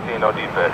19, no defect.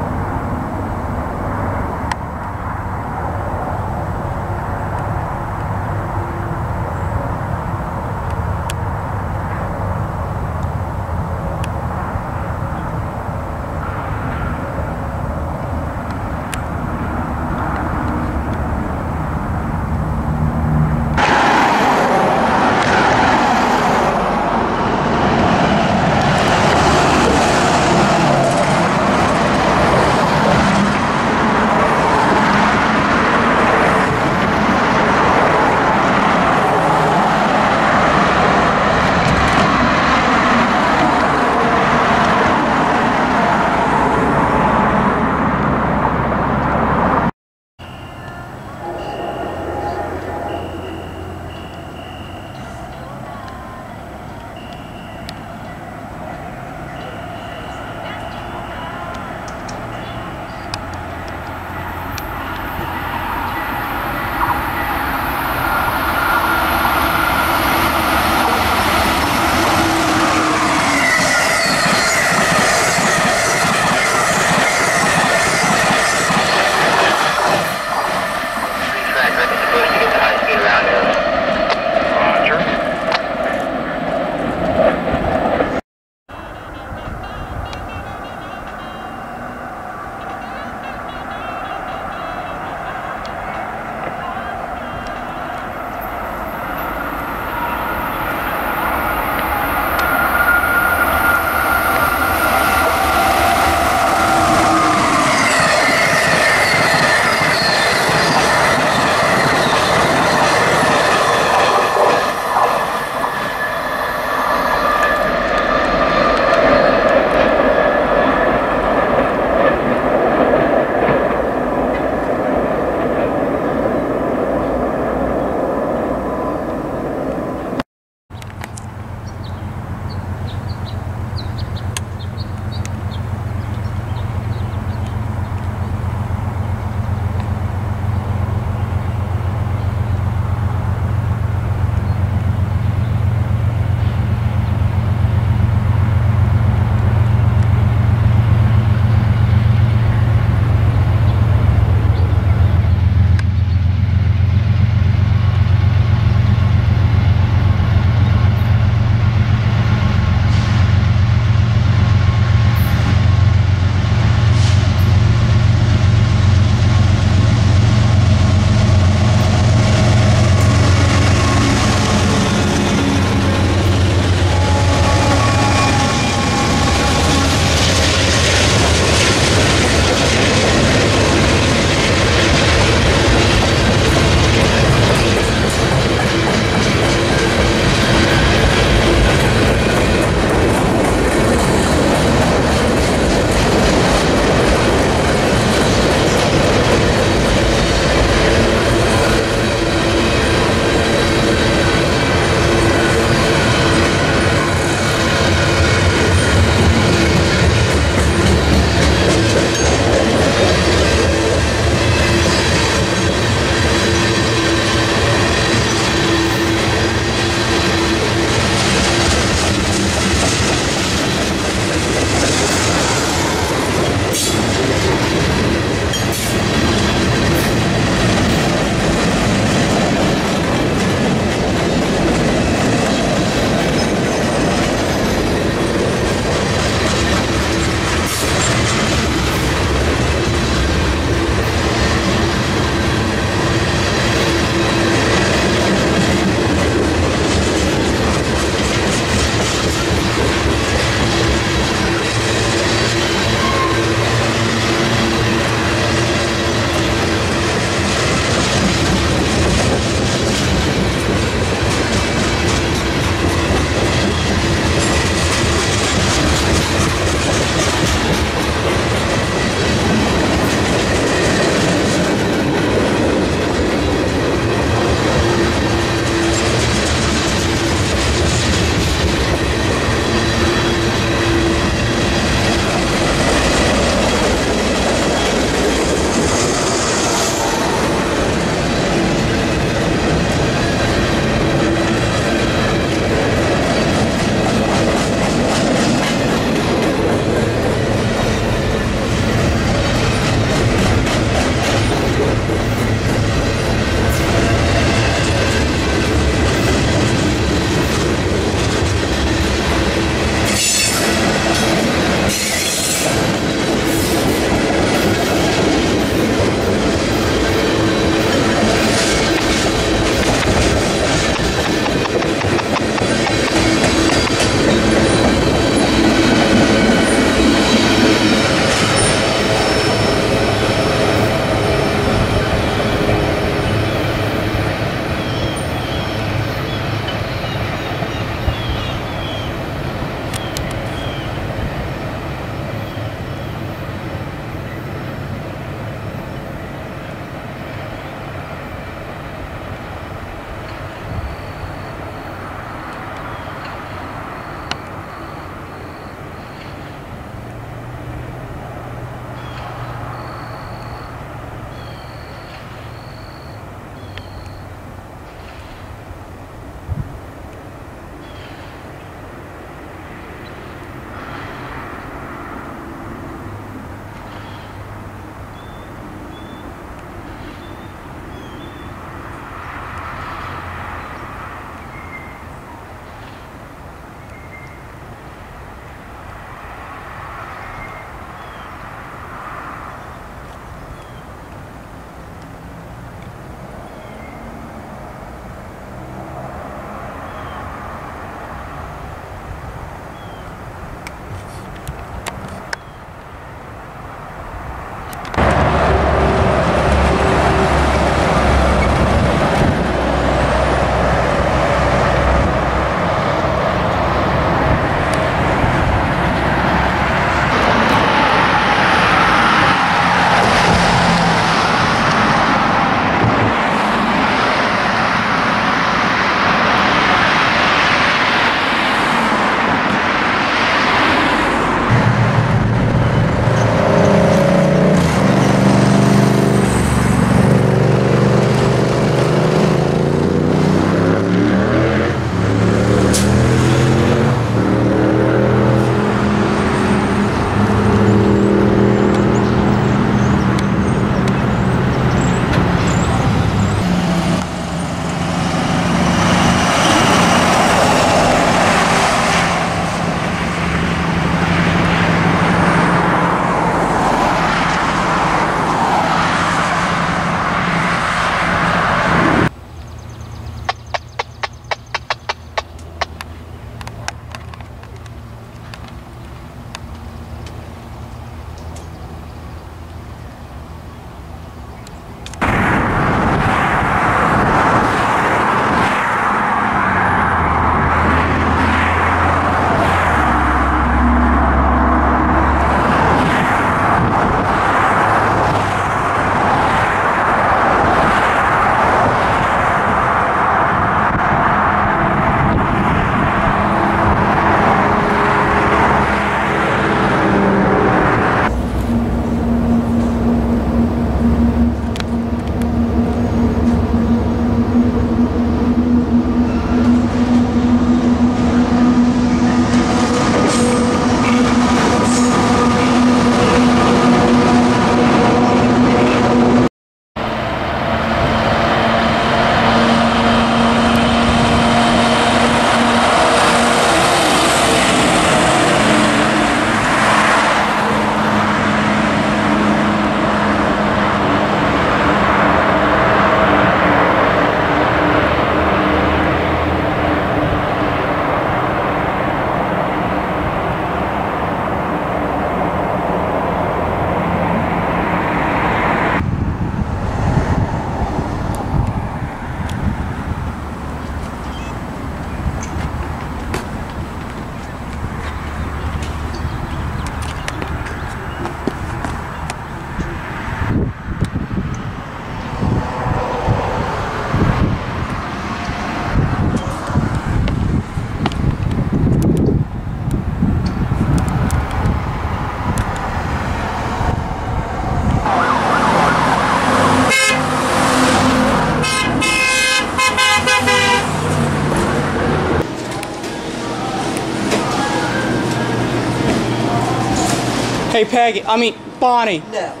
Hey, Peggy. I mean, Bonnie. No.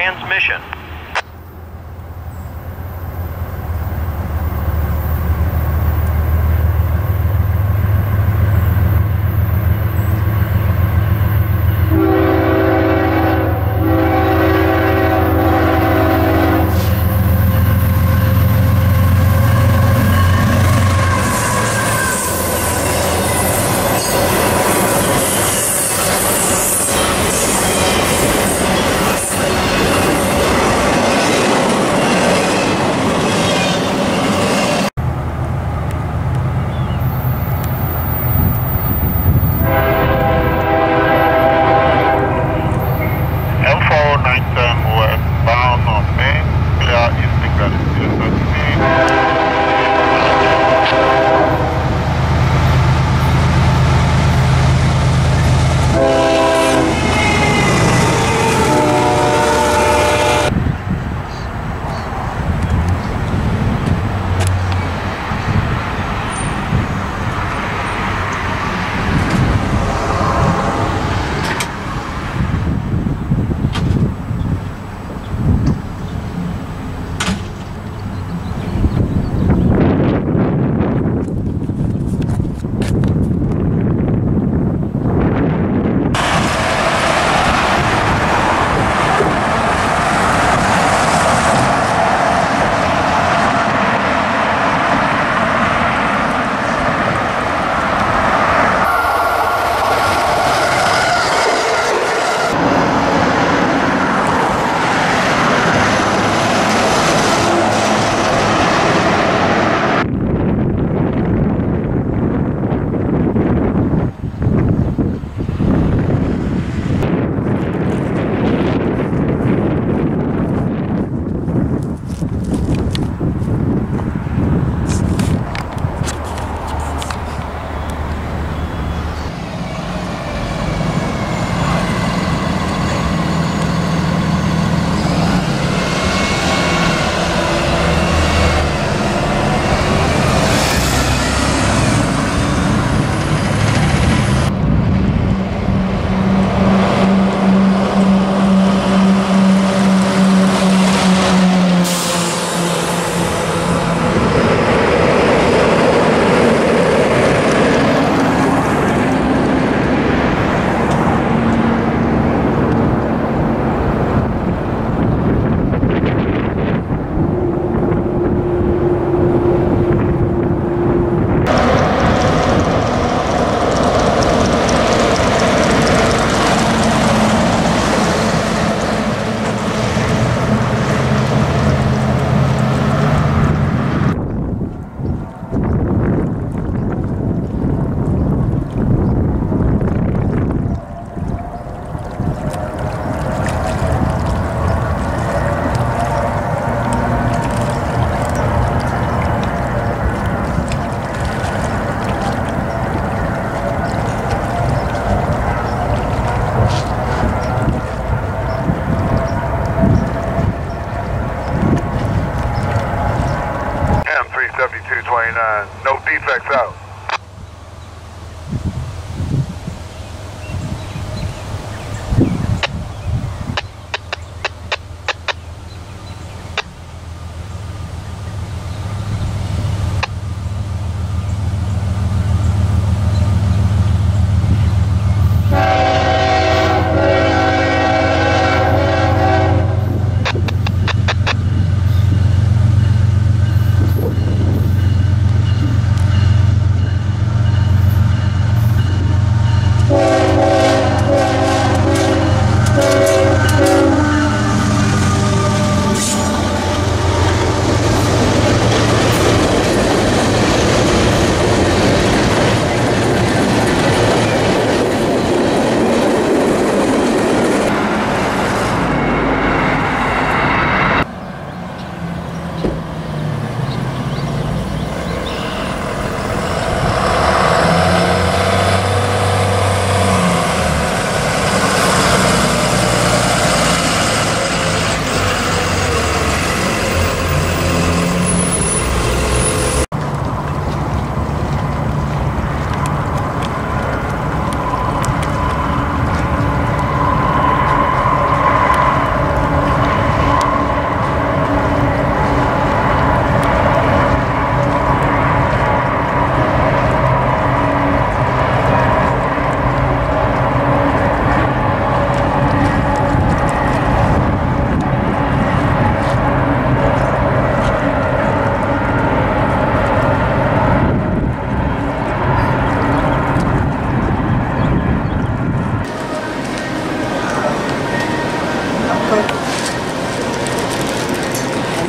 Transmission.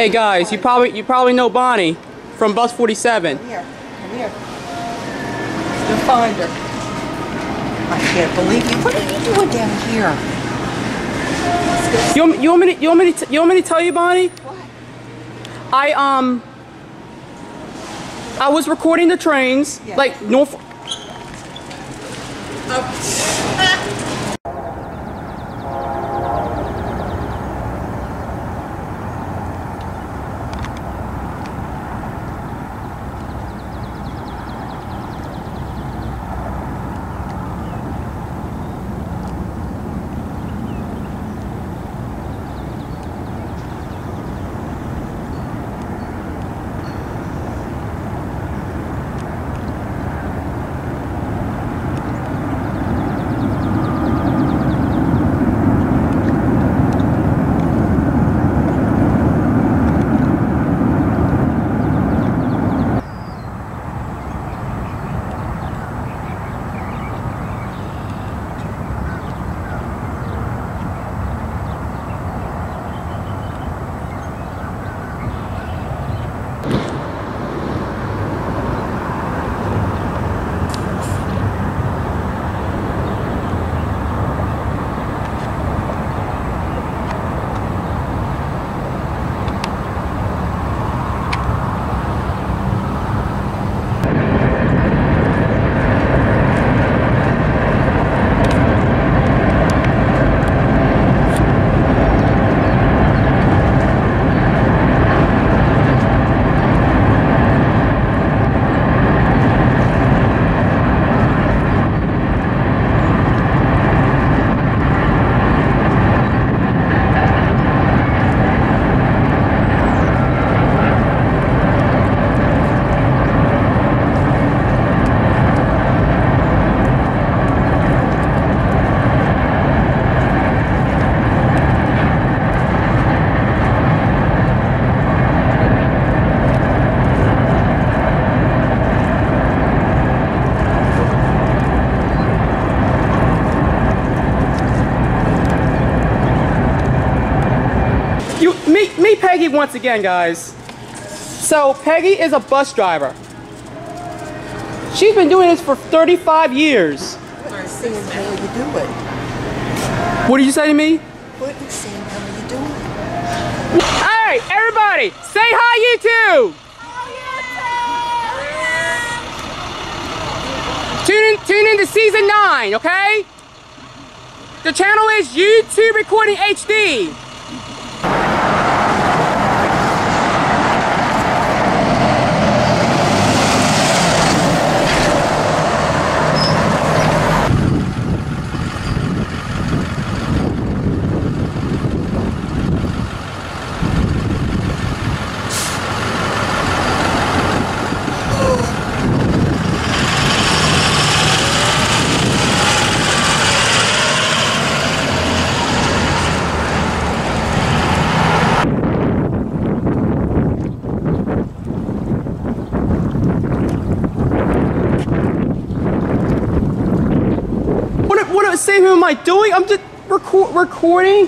Hey guys, you probably you probably know Bonnie from Bus 47. Come here. Come here. Still find her. I can't believe you. What are you doing down here? You, want- you want me to you want me to you want me to tell you, Bonnie? What? I um I was recording the trains Yeah. like North. Peggy once again, guys. So Peggy is a bus driver. She's been doing this for 35 years. What in Sam hell are you? What did you say to me? You doing? All right, everybody, say hi, YouTube. Tune in, tune in to season nine, okay? The channel is YouTube Recording HD. What what same am I doing? I'm just record recording.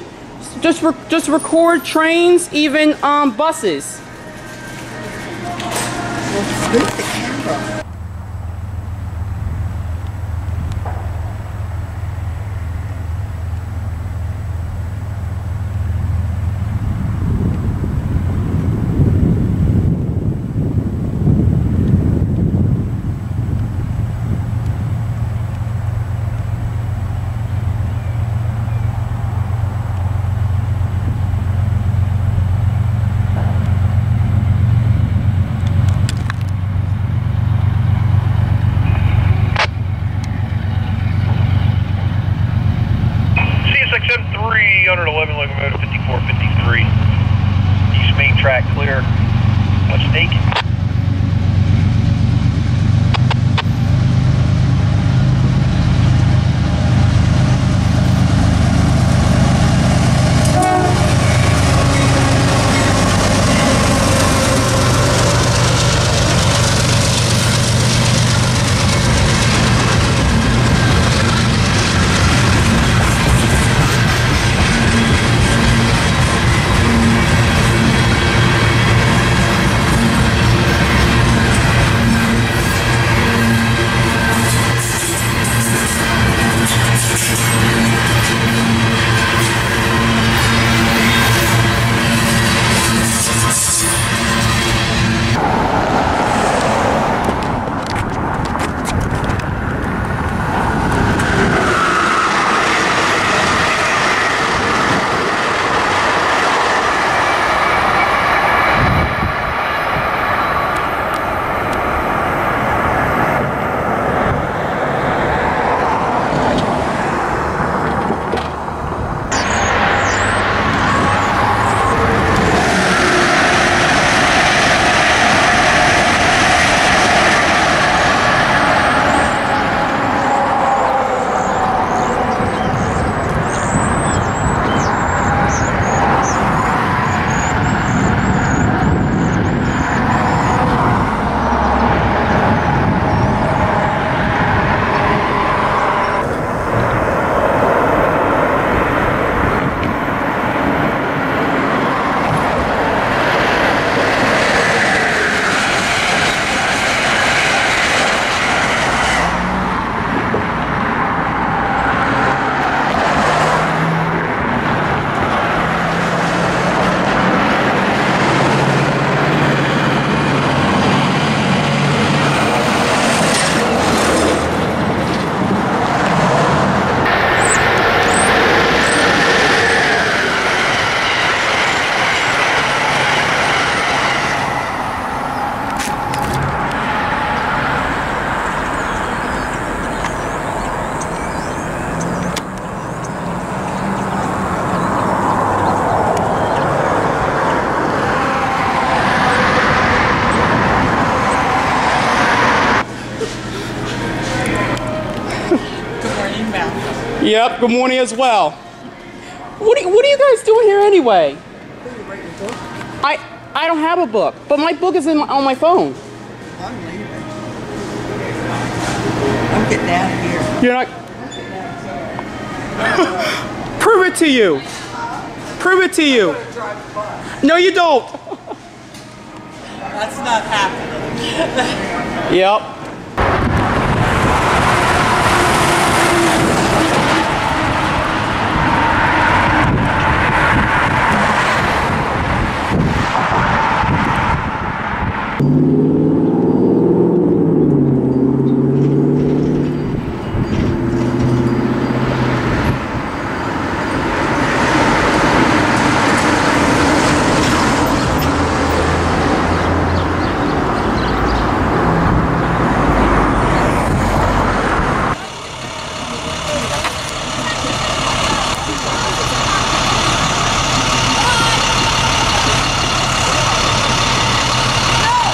Just re- just record trains, even um buses. Yep, good morning as well. What are, what are you guys doing here anyway? I I don't have a book, but my book is in my, on my phone. I'm leaving. I'm getting out of here. You're not. Prove it to you. Prove it to you. No, you don't. That's not happening. Yep.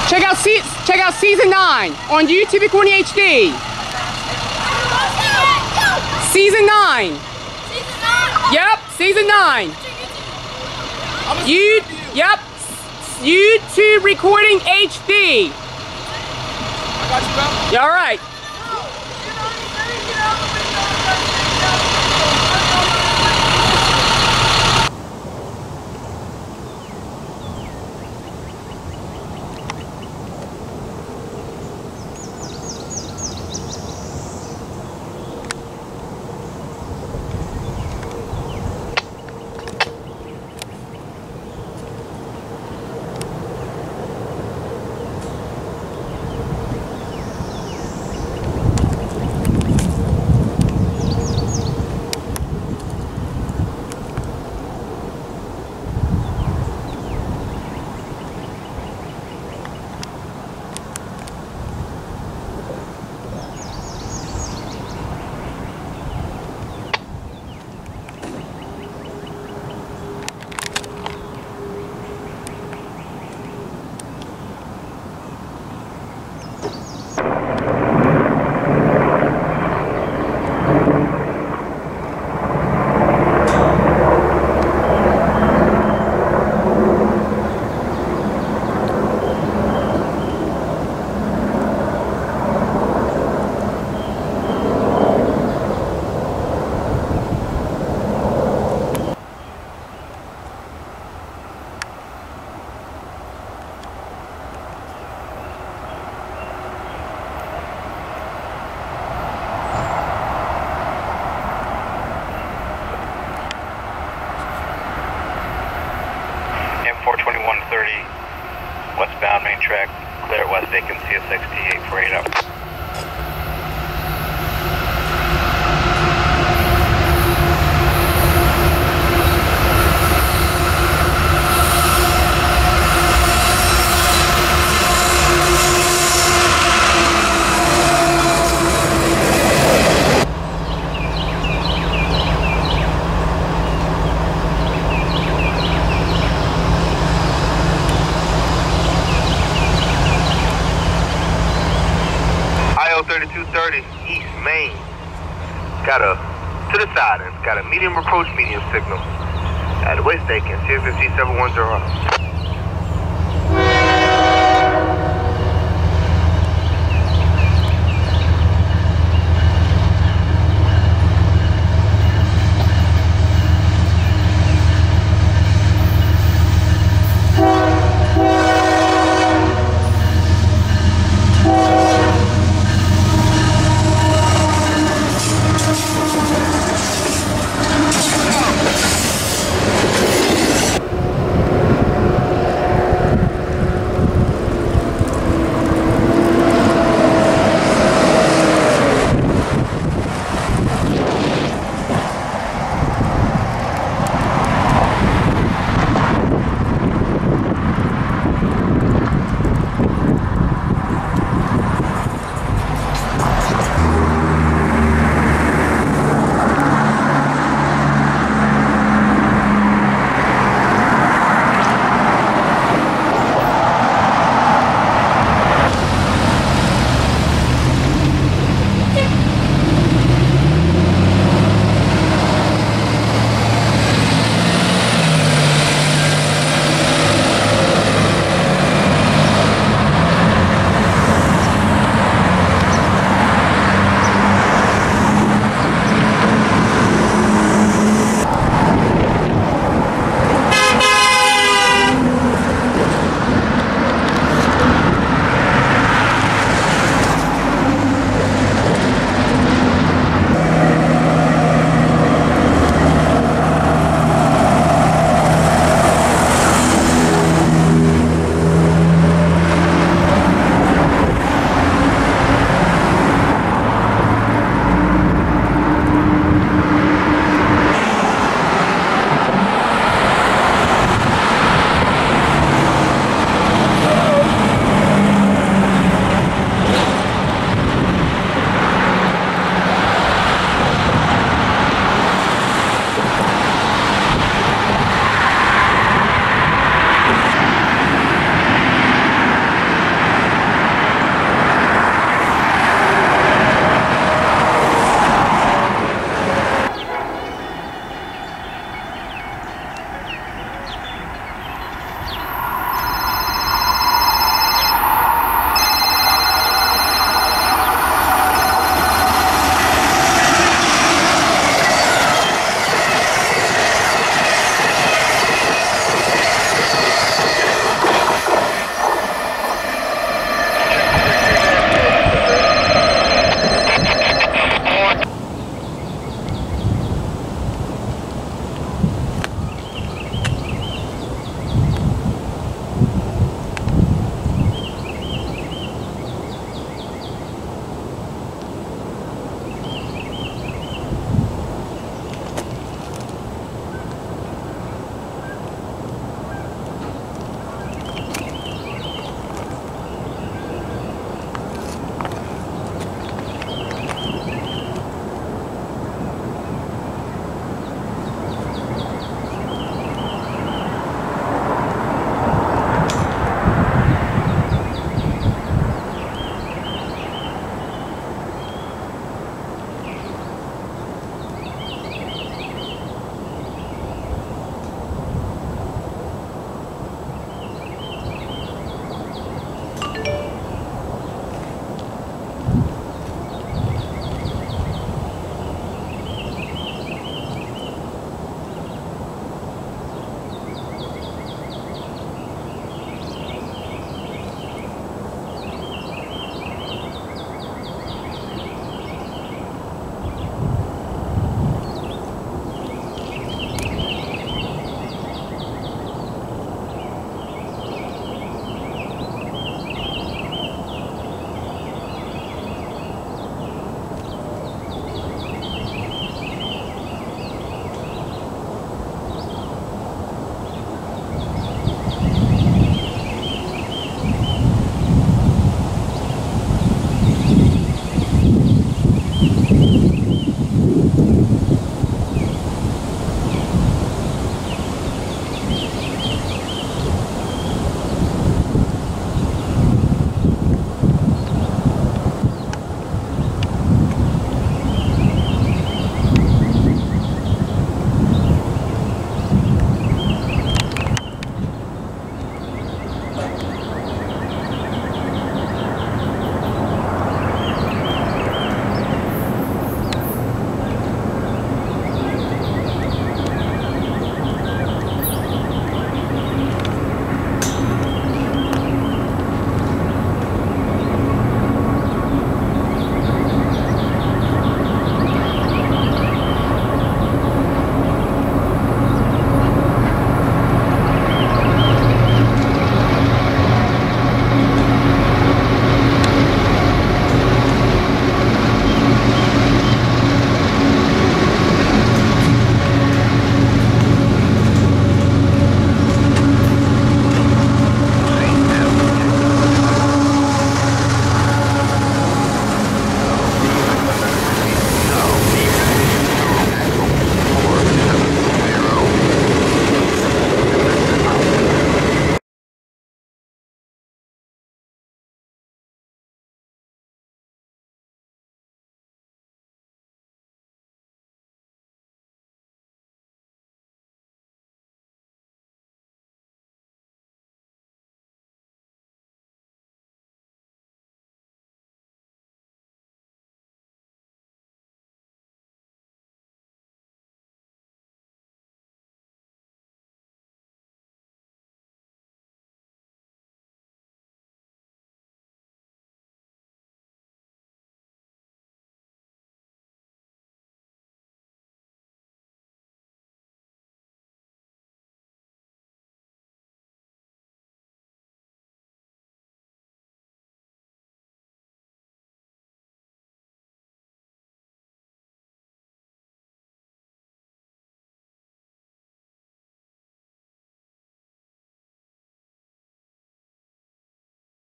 Check out se- check out season nine on YouTube recording and it's